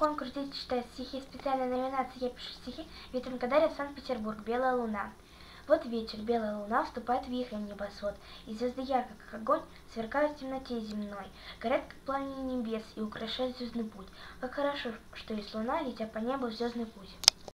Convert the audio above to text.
конкурс «Дети читают стихи». Специальная номинация «Я пишу стихи». Ветром Кадаря, Санкт-Петербург. Белая луна. Вот вечер, белая луна вступает в вихрь небосвод, и звезды ярко, как огонь, сверкают в темноте земной, горят, как пламя небес, и украшают звездный путь. Как хорошо, что есть луна, летя по небу в звездный путь.